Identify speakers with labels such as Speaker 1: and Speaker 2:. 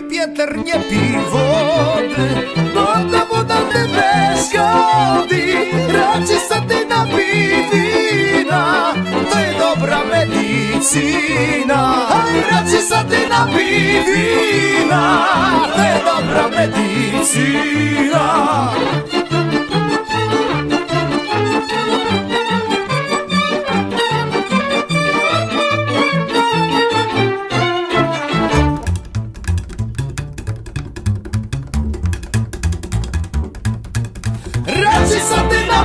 Speaker 1: vjetar nje pi vody Voda voda te bez godi Rači sa ti napi vina To je dobra medicina. Aj, sa ti napi vina To je dobra medicina It's something.